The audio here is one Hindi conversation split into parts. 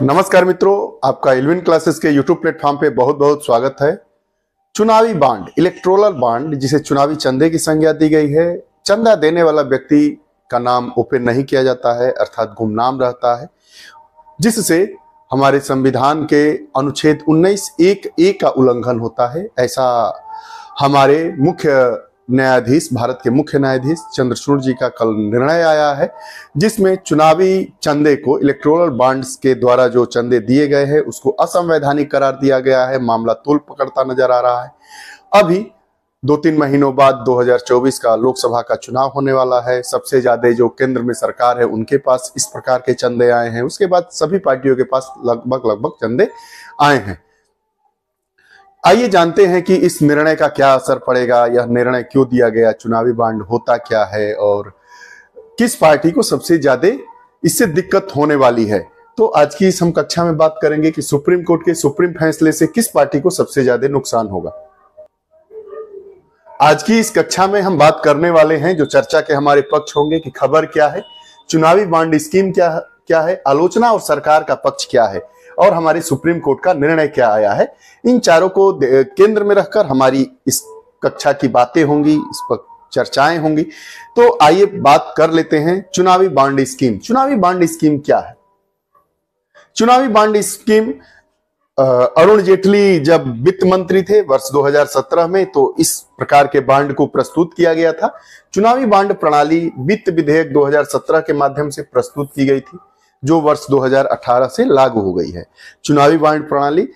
नमस्कार मित्रों, आपका इलविन क्लासेस के यूट्यूब प्लेटफॉर्म पे बहुत बहुत स्वागत है। चुनावी बांड इलेक्ट्रोलर बांड, जिसे चुनावी चंदे की संज्ञा दी गई है, चंदा देने वाला व्यक्ति का नाम ओपन नहीं किया जाता है, अर्थात गुमनाम रहता है, जिससे हमारे संविधान के अनुच्छेद 19 एक ए का उल्लंघन होता है। ऐसा हमारे मुख्य न्यायाधीश, भारत के मुख्य न्यायाधीश चंद्रचूड़ जी का कल निर्णय आया है, जिसमें चुनावी चंदे को इलेक्ट्रोलर बॉन्ड्स के द्वारा जो चंदे दिए गए हैं, उसको असंवैधानिक करार दिया गया है, मामला तोल पकड़ता नज़र आ रहा है। अभी दो तीन महीनों बाद 2024 का लोकसभा का चुनाव होने वाला है, सबसे ज़्यादा जो केंद्र में सरकार है, उनके पास इस प्रकार के चंदे आए हैं, उसके बाद सभी पार्टियों के पास लगभग लगभग चंदे आए हैं। आइए जानते हैं कि इस निर्णय का क्या असर पड़ेगा, यह निर्णय क्यों दिया गया, चुनावी बांड होता क्या है और किस पार्टी को सबसे ज़्यादा इससे दिक्कत होने वाली है। तो आज की इस हम कक्षा में बात करेंगे कि सुप्रीम कोर्ट के सुप्रीम फैसले से किस पार्टी को सबसे ज़्यादा नुकसान होगा। आज की इस कक्षा में हम बात करने वाले हैं, जो चर्चा के हमारे पक्ष होंगे कि खबर क्या है, चुनावी बांड स्कीम क्या क्या है, आलोचना और सरकार का पक्ष क्या है। और हमारे सुप्रीम कोर्ट का निर्णय क्या आया है? इन चारों को केंद्र में रखकर हमारी इस कक्षा की बातें होंगी, इस पर चर्चाएँ होंगी। तो आइए बात कर लेते हैं चुनावी बांड स्कीम। चुनावी बांड स्कीम क्या है? चुनावी बांड स्कीम अरुण जेटली जब वित्त मंत्री थे वर्ष 2017 में तो इस प्रकार के बांड को प्रस्तुत किया गया था। चुनावी बांड प्रणाली वित्त विधेयक 2017 के माध्यम से प्रस्तुत की गई थी। जो वर्ष 2018 से लागू हो गई है। चुनावी बांड प्रणाली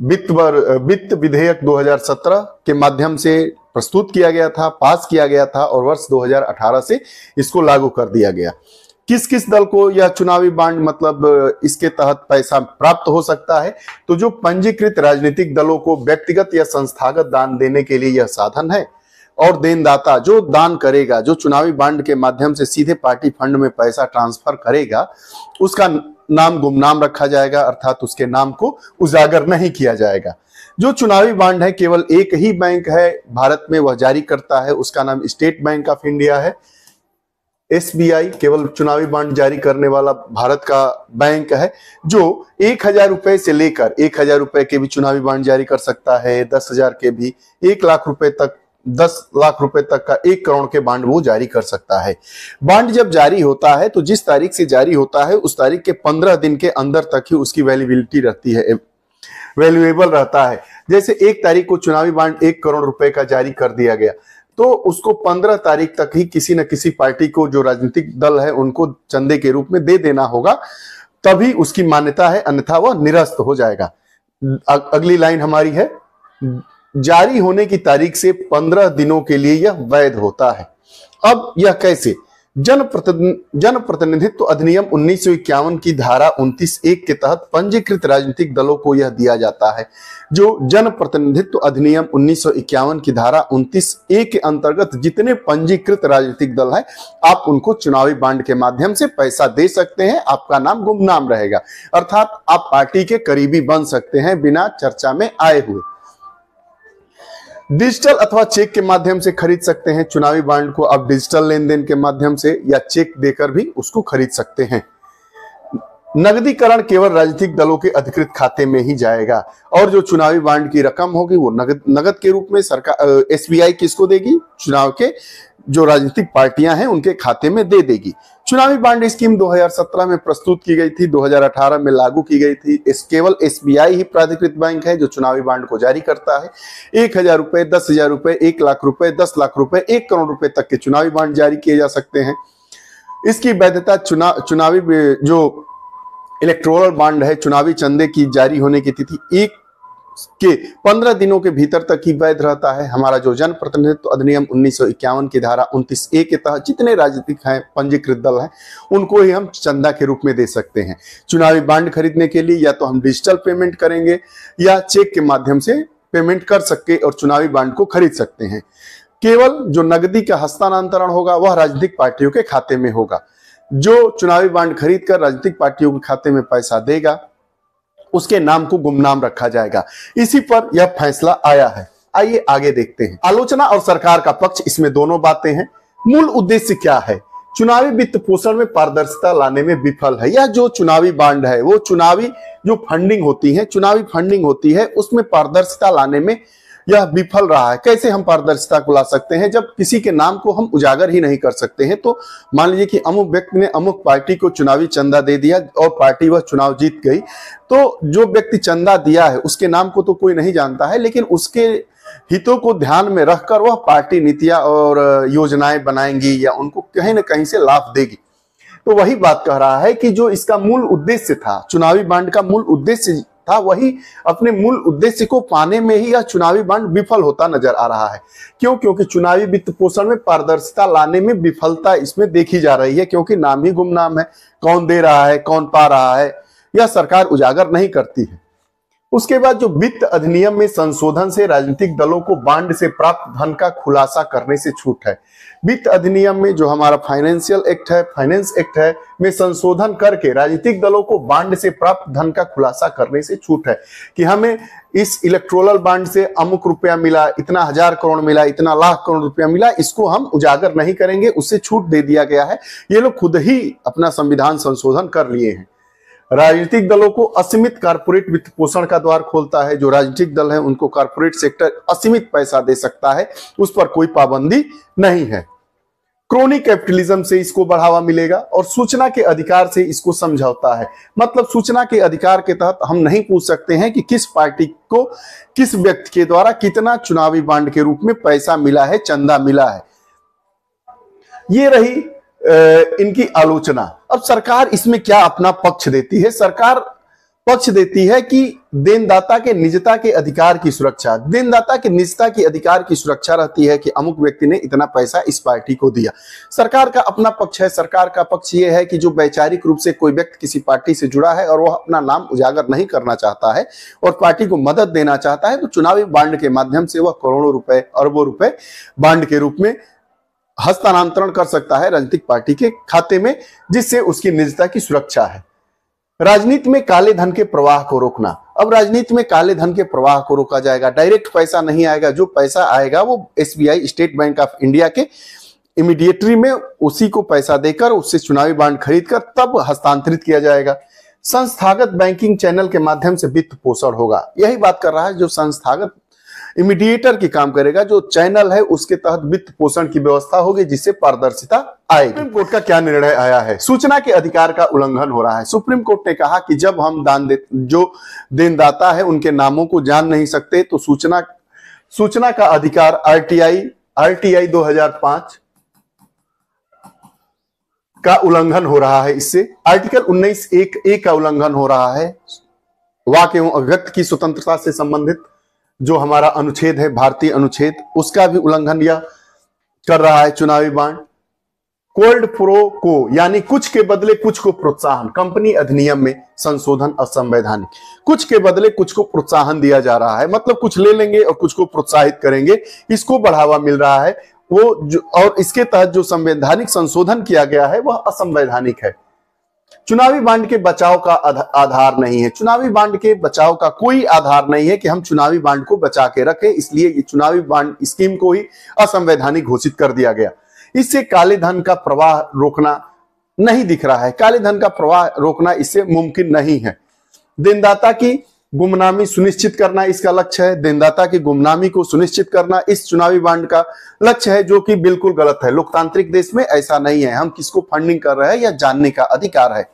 वित्त वित्त विधेयक 2017 के माध्यम से प्रस्तुत किया गया था, पास किया गया था और वर्ष 2018 से इसको लागू कर दिया गया। किस किस दल को यह चुनावी बांड मतलब इसके तहत पैसा प्राप्त हो सकता है? तो जो पंजीकृत राजनीतिक दलों को व्यक्तिगत या संस्थागत दान देने के लिए यह साधन है और देनदाता जो दान करेगा, जो चुनावी बांड के माध्यम से सीधे पार्टी फंड में पैसा ट्रांसफ़र करेगा, उसका नाम गुमनाम रखा जाएगा, अर्थात उसके नाम को उजागर नहीं किया जाएगा। जो चुनावी बांड है, केवल एक ही बैंक है, भारत में वह जारी करता है, उसका नाम स्टेट बैंक ऑफ़ इंडिया है। एसबीआई केवल चुनावी बांड जारी करने वाला भारत का बैंक है, जो एक हज़ार रुपए से लेकर, एक हज़ार रुपए के भी चुनावी बांड जारी कर सकता है, दस हज़ार के भी, एक लाख रुपए तक दस लाख रुपए तक का एक करोड़ के बांड वो जारी कर सकता है। बांड जब जारी होता है तो जिस तारीख से जारी होता है, उस तारीख के पंद्रह दिन के अंदर तक ही उसकी वैल्यूबिलिटी रहती है वैल्यूएबल रहता है। जैसे एक तारीख को चुनावी बांड एक करोड़ रुपए का जारी कर दिया गया तो उसको पंद्रह तारीख तक ही किसी न किसी पार्टी को, जो राजनीतिक दल है, उनको चंदे के रूप में दे देना होगा, तभी उसकी मान्यता है, अन्यथा वह निरस्त हो जाएगा। अगली लाइन हमारी है जारी होने की तारीख से पंद्रह दिनों के लिए यह वैध होता है। अब यह कैसे? जन प्रतिनिधित्व अधिनियम उन्नीस सौ इक्यावन की धारा उनतीस एक के तहत पंजीकृत राजनीतिक दलों को यह दिया जाता है, जो जन प्रतिनिधित्व अधिनियम उन्नीस सौ इक्यावन की धारा उनतीस ए के अंतर्गत जितने पंजीकृत राजनीतिक दल हैं, आप उनको चुनावी बांड के माध्यम से पैसा दे सकते हैं, आपका नाम गुमनाम रहेगा। अर्थात आप पार्टी के करीबी बन सकते हैं बिना चर्चा में आए हुए। डिजिटल अथवा चेक के माध्यम से खरीद सकते हैं। चुनावी बांड को आप डिजिटल लेन देन के माध्यम से या चेक देकर भी उसको खरीद सकते हैं। नगदीकरण केवल राजनीतिक दलों के अधिकृत खाते में ही जाएगा। और जो चुनावी बांड की रकम होगी वो नगद नगद के रूप में सरकार एसबीआई किसको देगी? चुनाव के जो राजनीतिक पार्टियाँ हैं, उनके खाते में दे देगी। चुनावी बांड स्कीम 2017 में प्रस्तुत की गई थी 2018 में लागू की गई थी। इस केवल एसबीआई ही प्राधिकृत बैंक है, जो चुनावी बांड को जारी करता है। एक हज़ार रुपए, दस हज़ार रुपए, एक लाख रुपए, दस लाख रुपए, एक करोड़ रुपए तक के चुनावी बांड जारी किए जा सकते हैं। इसकी वैधता चुनाव चुनावी, जो इलेक्ट्रोल बांड है, चुनावी चंदे की जारी होने की तिथि एक के पंद्रह दिनों के भीतर तक ही वैध रहता है। हमारा जो जन प्रतिनिधित्व अधिनियम उन्नीस की धारा उनतीस ए के तहत जितने राजनीतिक हैं, पंजीकृत दल हैं, उनको ही हम चंदा के रूप में दे सकते हैं। चुनावी बांड खरीदने के लिए या तो हम डिजिटल पेमेंट करेंगे या चेक के माध्यम से पेमेंट कर सकते और चुनावी बांड को खरीद सकते हैं। केवल जो नगदी का हस्तांतरण होगा, वह राजनीतिक पार्टियों के खाते में होगा। जो चुनावी बांड खरीद कर राजनीतिक पार्टियों के खाते में पैसा देगा उसके नाम को गुमनाम रखा जाएगा। इसी पर यह फैसला आया है। आइए आगे देखते हैं। आलोचना और सरकार का पक्ष, इसमें दोनों बातें हैं। मूल उद्देश्य क्या है? चुनावी वित्त पोषण में पारदर्शिता लाने में विफल है। यह जो चुनावी बांड है, वो चुनावी जो फंडिंग होती है, चुनावी फंडिंग होती है, उसमें पारदर्शिता लाने में यह विफल रहा है? कैसे हम पारदर्शिता को ला सकते हैं? जब किसी के नाम को हम उजागर ही नहीं कर सकते हैं तो मान लीजिए कि अमुक व्यक्ति ने अमुक पार्टी को चुनावी चंदा दे दिया और पार्टी वह चुनाव जीत गई तो जो व्यक्ति चंदा दिया है, उसके नाम को तो कोई नहीं जानता है, लेकिन उसके हितों को ध्यान में रखकर वह पार्टी नीतियाँ और योजनाएँ बनाएँगी या उनको कहीं ना कहीं से लाभ देगी। तो वही बात कह रहा है कि जो इसका मूल उद्देश्य था, चुनावी बांड का मूल उद्देश्य था, वही अपने मूल उद्देश्य को पाने में ही यह चुनावी बांड विफल होता नज़र आ रहा है। क्यों? क्योंकि चुनावी वित्त पोषण में पारदर्शिता लाने में विफलता इसमें देखी जा रही है, क्योंकि नाम ही गुमनाम है। कौन दे रहा है, कौन पा रहा है, यह सरकार उजागर नहीं करती है। उसके बाद जो वित्त अधिनियम में संशोधन से राजनीतिक दलों को बांड से प्राप्त धन का खुलासा करने से छूट है। वित्त अधिनियम में जो हमारा फाइनेंशियल एक्ट है, फाइनेंस एक्ट है, में संशोधन करके राजनीतिक दलों को बांड से प्राप्त धन का खुलासा करने से छूट है कि हमें इस इलेक्ट्रोल बांड से अमुक रुपया मिला, इतना हज़ार करोड़ मिला, इतना लाख करोड़ रुपया मिला, इसको हम उजागर नहीं करेंगे, उससे छूट दे दिया गया है। ये लोग खुद ही अपना संविधान संशोधन कर लिए हैं। राजनीतिक दलों को असीमित कारपोरेट वित्त पोषण का द्वार खोलता है। जो राजनीतिक दल है, उनको कारपोरेट सेक्टर असीमित पैसा दे सकता है। उस पर कोई पाबंदी नहीं है। क्रोनी कैपिटलिज्म से इसको बढ़ावा मिलेगा और सूचना के अधिकार से इसको समझौता है। मतलब सूचना के अधिकार के तहत हम नहीं पूछ सकते हैं कि किस पार्टी को, किस व्यक्ति के द्वारा कितना चुनावी बांड के रूप में पैसा मिला है, चंदा मिला है। ये रही इनकी आलोचना। अब सरकार इसमें क्या अपना पक्ष देती है? सरकार पक्ष देती है कि देनदाता के निजता के अधिकार की सुरक्षा, देनदाता के निजता की अधिकार की सुरक्षा रहती है कि अमुक व्यक्ति ने इतना पैसा इस पार्टी को दिया। सरकार का अपना पक्ष है। सरकार का पक्ष ये है कि जो वैचारिक रूप से कोई व्यक्ति किसी पार्टी से जुड़ा है और वह अपना नाम उजागर नहीं करना चाहता है और पार्टी को मदद देना चाहता है तो चुनावी बांड के माध्यम से वह करोड़ों रुपए, अरबों रुपए बांड के रूप में हस्तांतरण कर सकता है राजनीतिक पार्टी के खाते में, जिससे उसकी निजता की सुरक्षा है। राजनीति में काले धन के प्रवाह को रोकना। अब राजनीति में काले धन के प्रवाह को रोका जाएगा। डायरेक्ट पैसा नहीं आएगा। जो पैसा आएगा, वो SBI, State Bank of India के इमीडिएटरी में उसी को पैसा देकर, उससे चुनावी बांड खरीदकर, तब हस्तांतरित किया जाएगा। संस्थागत बैंकिंग चैनल के माध्यम से वित्त पोषण होगा। यही बात कर रहा है जो संस्थागत इमीडिएटर की काम करेगा जो चैनल है उसके तहत वित्त पोषण की व्यवस्था होगी जिससे पारदर्शिता आएगी। सुप्रीम कोर्ट का क्या निर्णय आया है? सूचना के अधिकार का उल्लंघन हो रहा है। सुप्रीम कोर्ट ने कहा कि जब हम दान दे जो देनदाता है उनके नामों को जान नहीं सकते तो सूचना सूचना का अधिकार आरटीआई आरटीआई 2005 का उल्लंघन हो रहा है। इससे आर्टिकल 19 एक ए का उल्लंघन हो रहा है। वाक्य व्यक्त की स्वतंत्रता से संबंधित जो हमारा अनुच्छेद है, भारतीय अनुच्छेद, उसका भी उल्लंघन यह कर रहा है चुनावी बांड। कोल्ड प्रो को, यानी कुछ के बदले कुछ को प्रोत्साहन, कंपनी अधिनियम में संशोधन असंवैधानिक। कुछ के बदले कुछ को प्रोत्साहन दिया जा रहा है मतलब कुछ ले लेंगे और कुछ को प्रोत्साहित करेंगे, इसको बढ़ावा मिल रहा है। वो जो, और इसके तहत जो संवैधानिक संशोधन किया गया है, वह असंवैधानिक है। चुनावी बांड के बचाव का आधार नहीं है। चुनावी बांड के बचाव का कोई आधार नहीं है कि हम चुनावी बांड को बचा के रखें, इसलिए ये चुनावी बांड स्कीम को ही असंवैधानिक घोषित कर दिया गया। इससे काले धन का प्रवाह रोकना नहीं दिख रहा है। काले धन का प्रवाह रोकना इससे मुमकिन नहीं है। देनदाता की गुमनामी सुनिश्चित करना इसका लक्ष्य है। देनदाता की गुमनामी को सुनिश्चित करना इस चुनावी बांड का लक्ष्य है, जो कि बिल्कुल गलत है। लोकतांत्रिक देश में ऐसा नहीं है। हम किसको फंडिंग कर रहे हैं या जानने का अधिकार है?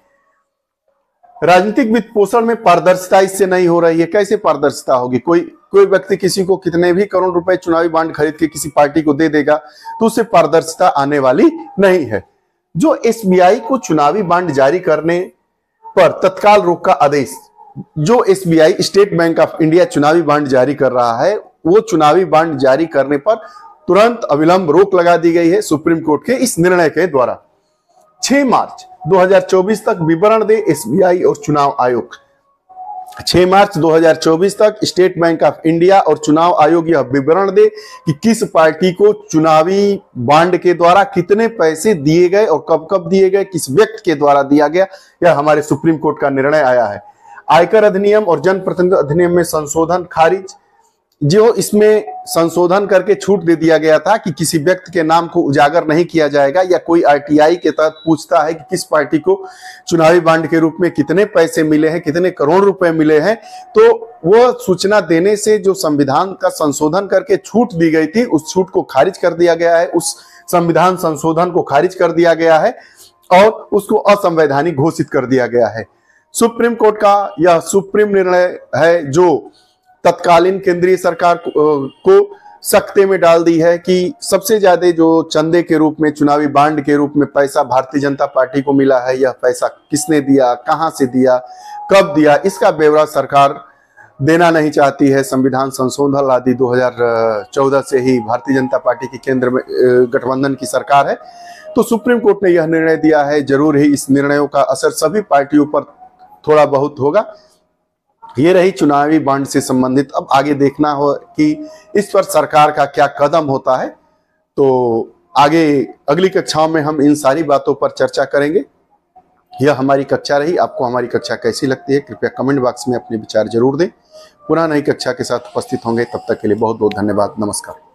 राजनीतिक वित्त पोषण में पारदर्शिता इससे नहीं हो रही है। कैसे पारदर्शिता होगी? कोई कोई व्यक्ति किसी को कितने भी करोड़ रुपए चुनावी बांड खरीद के किसी पार्टी को दे देगा तो उससे पारदर्शिता आने वाली नहीं है। जो एसबीआई को चुनावी बांड जारी करने पर तत्काल रोक का आदेश जो SBI State Bank of India चुनावी बांड जारी कर रहा है, वो चुनावी बांड जारी करने पर तुरंत अविलंब रोक लगा दी गई है सुप्रीम कोर्ट के इस निर्णय के द्वारा। 6 मार्च 2024 तक विवरण दे एसबीआई और चुनाव आयोग। 6 मार्च 2024 तक स्टेट बैंक ऑफ़ इंडिया और चुनाव आयोग यह विवरण दे कि किस पार्टी को चुनावी बांड के द्वारा कितने पैसे दिए गए और कब कब दिए गए, किस व्यक्ति के द्वारा दिया गया, यह हमारे सुप्रीम कोर्ट का निर्णय आया है। आयकर अधिनियम और जनप्रतिनिधि अधिनियम में संशोधन खारिज। जो इसमें संशोधन करके छूट दे दिया गया था कि किसी व्यक्ति के नाम को उजागर नहीं किया जाएगा या कोई आरटीआई के तहत पूछता है कि किस पार्टी को चुनावी बांड के रूप में कितने पैसे मिले हैं, कितने करोड़ रुपए मिले हैं तो वो सूचना देने से जो संविधान का संशोधन करके छूट दी गई थी, उस छूट को खारिज कर दिया गया है, उस संविधान संशोधन को खारिज कर दिया गया है और उसको असंवैधानिक घोषित कर दिया गया है। सुप्रीम कोर्ट का यह सुप्रीम निर्णय है जो तत्कालीन केंद्रीय सरकार को सख्ते में डाल दी है कि सबसे ज़्यादा जो चंदे के रूप में, चुनावी बांड के रूप में पैसा भारतीय जनता पार्टी को मिला है, यह पैसा किसने दिया, कहाँ से दिया, कब दिया, इसका ब्यौरा सरकार देना नहीं चाहती है। संविधान संशोधन आदि 2014 से ही भारतीय जनता पार्टी की केंद्र में गठबंधन की सरकार है। तो सुप्रीम कोर्ट ने यह निर्णय दिया है, ज़रूर ही इस निर्णयों का असर सभी पार्टियों पर थोड़ा बहुत होगा। ये रही चुनावी बांड से संबंधित। अब आगे देखना हो कि इस पर सरकार का क्या कदम होता है तो आगे अगली कक्षाओं में हम इन सारी बातों पर चर्चा करेंगे। यह हमारी कक्षा रही। आपको हमारी कक्षा कैसी लगती है, कृपया कमेंट बॉक्स में अपने विचार ज़रूर दें। पुनः नई कक्षा के साथ उपस्थित होंगे। तब तक के लिए बहुत बहुत धन्यवाद। नमस्कार।